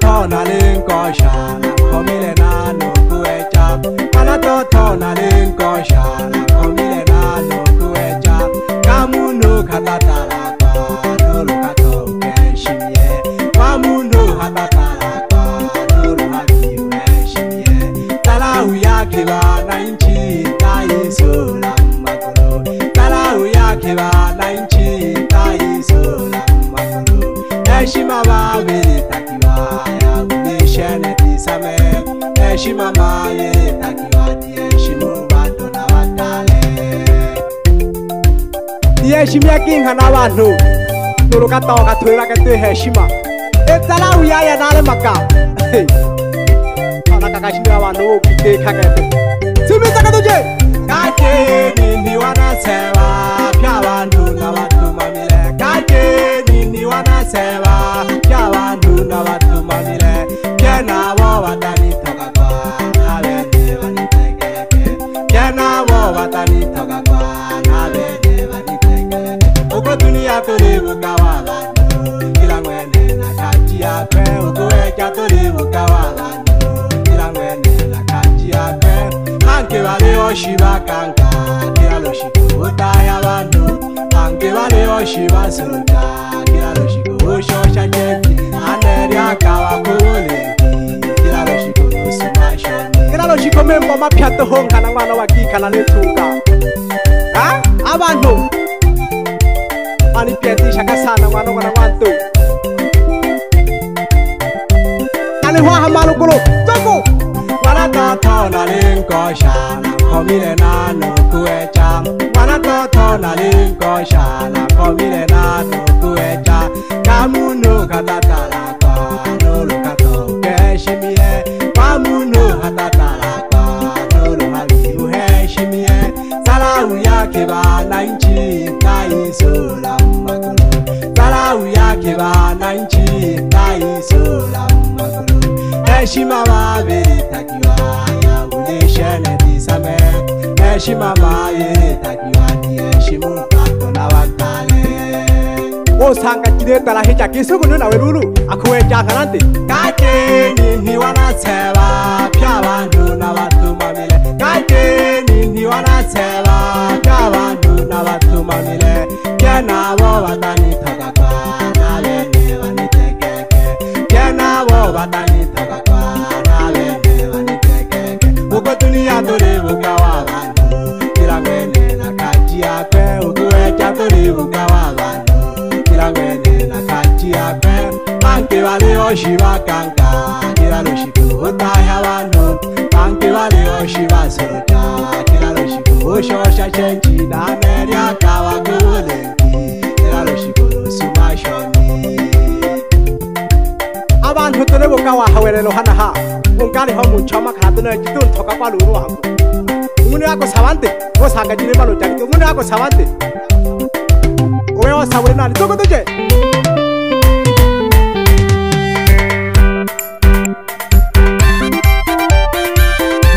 Nalinko Shah. tivana nchita iso namaru eshima vaviri takiwa yakuneshenetisame eshima maviri takiwa tieshimu vanhu na vatale tieshimu yakinga na vanhu turukatawakatuira ketu heshima etala uyaya nale maka anakakashinia vanhu vokutekakete simisakatuje kakeni niwanaseva tyatolivuka vavanu kila n'wene na kati yakwe uku we tyatolivuka vavanu kila n'wene na kati yakwe anke vali oxi va kanka kila loxikuvu ta ya vanu anke vali oxi va suruka kila loxikuvu xoxa nyeti aneriaka vakuvu leti kila loxikuvu suma xona kila loxikhomembo mapyatohonga na n'wana wa kikha na letuka na one two. Alihwa hamalu kuro togo. Wanatoto na linkosha na komile na nuku echa. Wanatoto na linkosha na komile na nuku echa. Kamu no katata. neshima vaviri takiwaya uneshe netisame neshima maviri takiwa ndiyeshimukato navakale osanga chinetalahichakisukununa weruru akuwecakananti kaceni niwanatseva pya vanhu navatumamile kaceni niwanatseva pya vanhu navatumamile pye navo vatanitokakwa navene vanitekeke pye navo vatani vakangadiraroshikuutaya vanhu vange valioshivazota diraroshikuushosha chenjinameryakavakuulengi diraroshikurusumashoni avanhu tonevuka wahawerelo hanaha ungaliho muchoma kalatonecitiuntoka kwaluruhaku umunu yakosavante osakajile valotyakito umunu yakosavante uwe wasawurenani tukutuje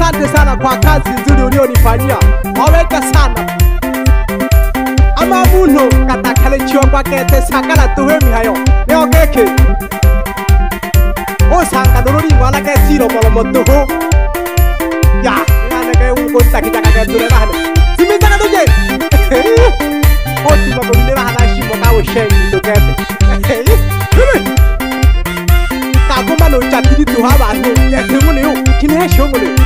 asante sana kwa kazi nzuri ulionifanyia waweka sana amamuno katakalechiwa kwakete sakala tuhemihayo neokeke osanga dororiwalake siro molomo tuhu ya nanege ukontakijakake turerahane simitaka tuje otimakoinerahana simo kaosheni tukete kakumanochatiri tuha abantu yetimuniu kinehesiomuniu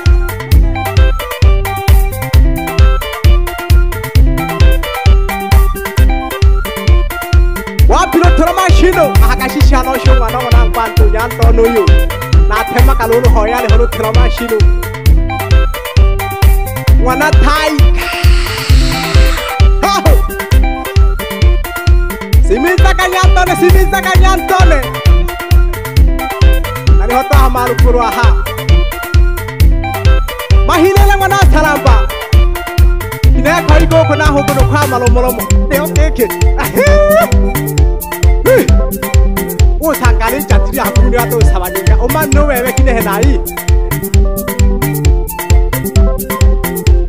Lutro Machino Akashisha no shuma no na kwantu yanto no yo Na tema kalulu hoya le Lutro Machino Wana tai Simista kanyantone, simista kanyantone Nani hoto amalu kuru aha Mahilela wana salamba Ine kwa hiko kuna hukunukwama lomolomo Neo keke Ahiii usangalin jatiri akunira to sabalinga uma no wewe kine henai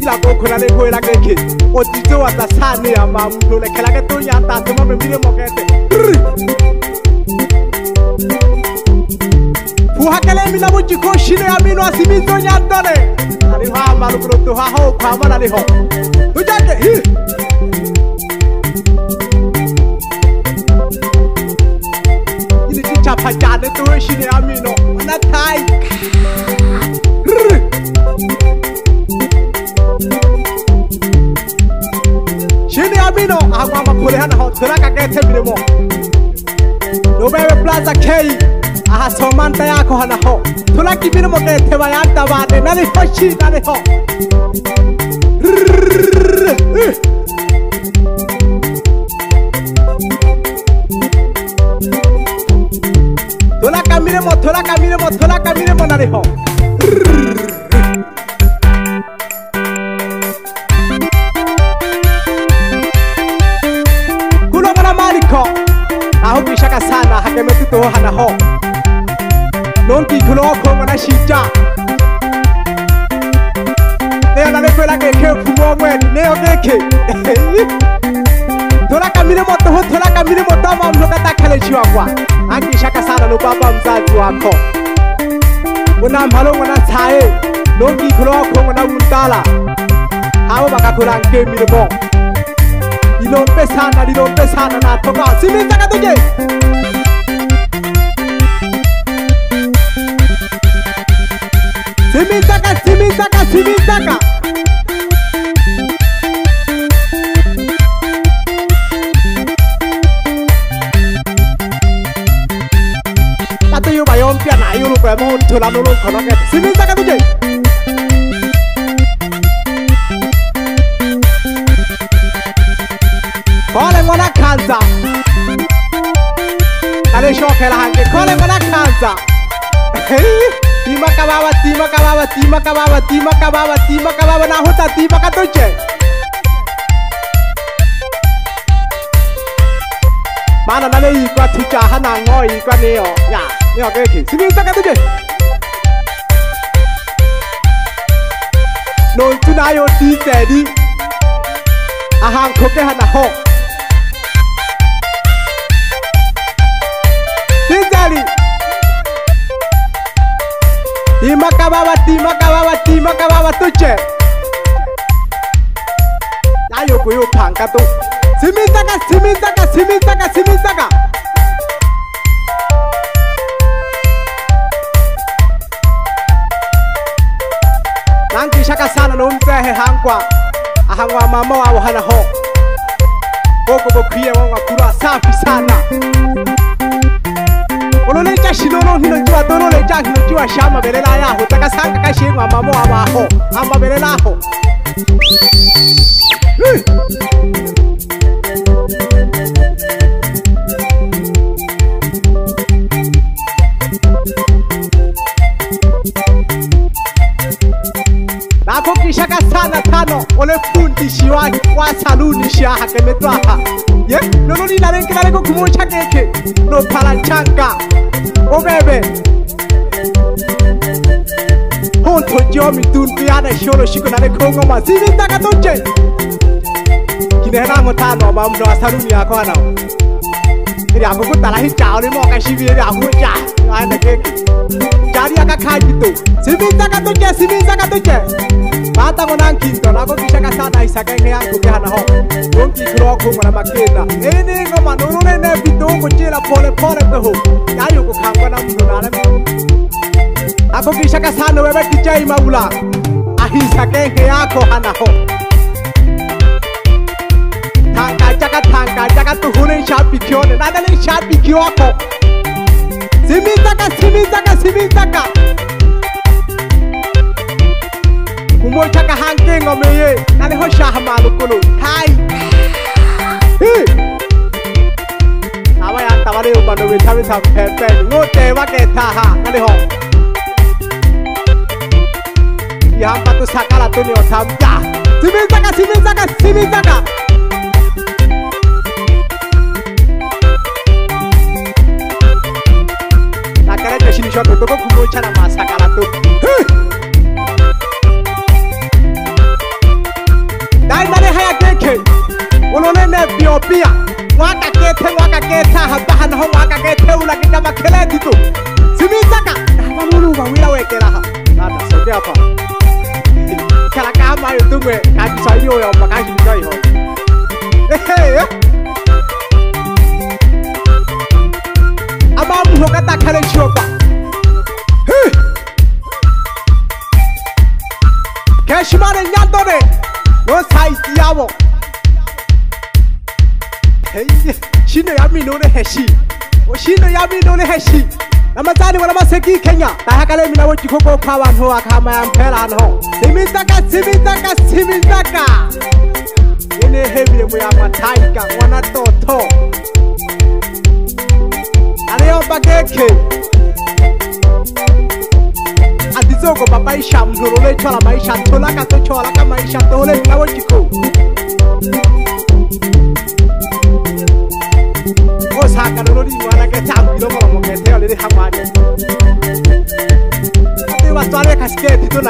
ila ko khona le khoela ke ke o titse wa tsa sane ya mamulo le khela ke to ya ta tsema me mire mokete uhakele mina mujiko shine ya mino asimizo nyandole ali ha malukro to ha ho kwa mala le ho tujake hi manta ya ko hala ho thula ki bir mote the ba yar da ba de na le fashi da le ho thula ka mire mo thula ka mire mo thula ka mire mo na le ho kulo mara maliko ahu bishaka sana hakemetu to hana ho lonke ikholokho ngonashitsha leyona lekwela kekhe phumomwene leyo kekhe thola kamile moto ho thola kamile moto ama mloka takhalechiwa kwa angishakasala lobaba mzazi wakho unamhalo ngona tshae lonke ikholokho ngona muntala abo bakakhola nkemile bo lilompesana lilompesana nathoka simetsa katoke সিমির টাকা সিমির টাকা সিমির টাকা yêu bài ôm kia nãy yêu lúc em hôn thừa làm yêu lúc còn nó nghe xin biết ra cái gì có lên con ác khán giả ta lên show khe là hàng kia có lên con ác khán giả tima kababa tima kababa tima kababa tima kababa tima kababa na hota tima katoche mana na nei kwa tucha hana ngoi kwa neo ya neo ke ki sibin saka tuje noi tunayo ti sedi ahang koke hana ho Tizari! imakaba bati makaba bati makaba batuche ayo kuyo phanka tu simisa ka simisa ka simisa ka simisa ka nanti shaka sana no mtehe hangwa ahangwa mama wa hana ho Boko bo kuye wa kura safi sana. Mm -hmm. ololoitya xilolo xilotiwa tololetya xilotiwa xa mavelela yaho takasaka ka xingwa mamo a vaho a mavelelaho nakokisha ka sana tano olefundishiwa wa saluni xa hakemetwaha ye nononi lare ke lare ko kumo cha keke no pala changa o bebe honto jo mi tun pi ana shoro shiko nare ko ngo ma sibi ta ka toche ki ne ra mo ta no ba mo asa ru mi a ko ana ri a ko ko tala hi cha ori mo ka shibi ri a ko cha ana ke cha ri aka kha ji to sibi ta ka toche sibi ta ka toche mata gonankinto nago gicagasana isaga ngeyangugehanaho gonkikiroo kungona makenda eningo manurunene bitungucira polepole meho yayugukangwa na mundu nareme nago gicagasana webe dijai mabula ahisage ngeyako hanaho kɔmeye na ne ho hyɛ ahamanokono tai saa wayɛ antama ne yɛba no metameta pɛpɛ no wotɛ wakɛ ɛta ha na ne hɔ yɛhampato sakala to ne ɔtam da simensaka simensaka simensaka sakara kɛsini sɔ to dɔbɔ kumo kyana ma sakala to ethiopia ngwakakethe ngwakaketha habahanaho ngwakakethe ula kitamakhele ditu simisaka kahamaluluva wila wekelaha ada sodeapa kala kahamayotumwe kajisaiyoyaomakahinkaiho ehe eh. amamuho katakhale ciopa Keshimane nyandone, no size yabo shino yami nole heshi shino yami nole heshi namatsani wana maseki kenya bahakale mina wo dikoko kwa bantu wa khama ya mphela no timita ka timita ka timita ka ene hebi mo ya mataika wana toto aleyo bageke adizoko papa isha mzuru le chola maisha tola ka tochola ka maisha tole kawo dikoko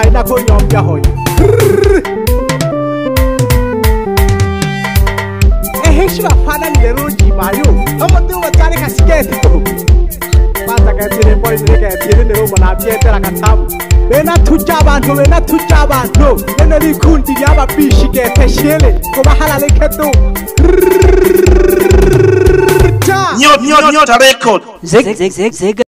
tsai na go nyom ya hoy eh he shwa phala le ro ji ma yo ho mo tu ba tsare ka sket ko ma ta ka tsire poy tsire ka tsire ne ro bona pye tsara ka tsam be na thu cha ba ntho be na thu cha ba ntho le ne li khun ti ya ba pi shi ke te shele ko ba hala le khetu nyot nyot nyot record zeg zeg zeg zeg